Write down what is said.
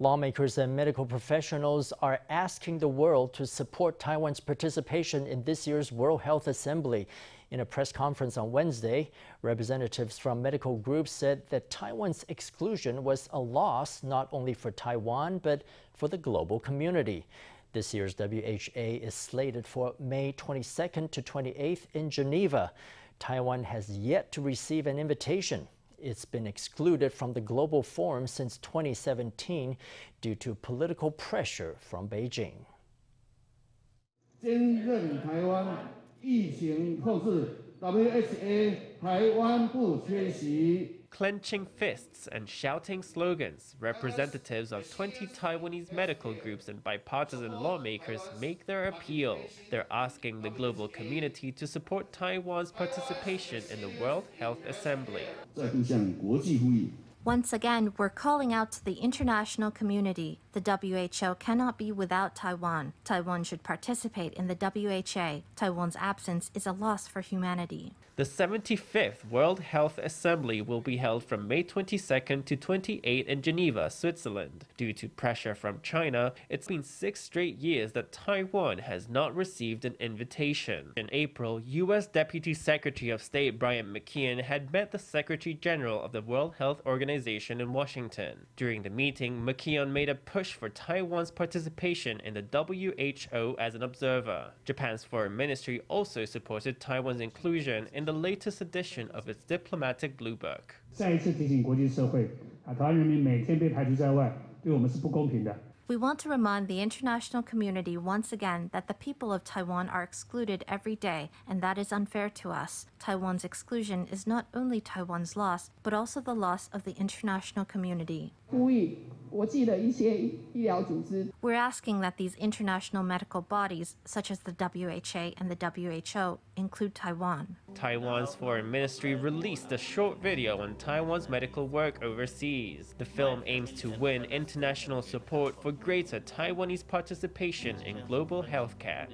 Lawmakers and medical professionals are asking the world to support Taiwan's participation in this year's World Health Assembly. In a press conference on Wednesday, representatives from medical groups said that Taiwan's exclusion was a loss not only for Taiwan but for the global community. This year's WHA is slated for May 22nd to 28th in Geneva. Taiwan has yet to receive an invitation it's been excluded from the global forum since 2017 due to political pressure from Beijing. 坚韧台湾疫情控制 WHA 台湾不缺席。 Clenching fists and shouting slogans, representatives of 20 Taiwanese medical groups and bipartisan lawmakers make their appeal. They're asking the global community to support Taiwan's participation in the World Health Assembly. Once again, we're calling out to the international community. The WHO cannot be without Taiwan. Taiwan should participate in the WHA. Taiwan's absence is a loss for humanity. The 75th World Health Assembly will be held from May 22nd to 28 in Geneva, Switzerland. Due to pressure from China, it's been six straight years that Taiwan has not received an invitation. In April, U.S. Deputy Secretary of State Brian McKeon had met the Secretary General of the World Health Organization in Washington. During the meeting, McKeon made a push for Taiwan's participation in the WHO as an observer. Japan's foreign ministry also supported Taiwan's inclusion in the latest edition of its diplomatic blue book. We want to remind the international community once again that the people of Taiwan are excluded every day, and that is unfair to us. Taiwan's exclusion is not only Taiwan's loss, but also the loss of the international community. We're asking that these international medical bodies, such as the WHA and the WHO, include Taiwan. Taiwan's foreign ministry released a short video on Taiwan's medical work overseas. The film aims to win international support for greater Taiwanese participation in global healthcare.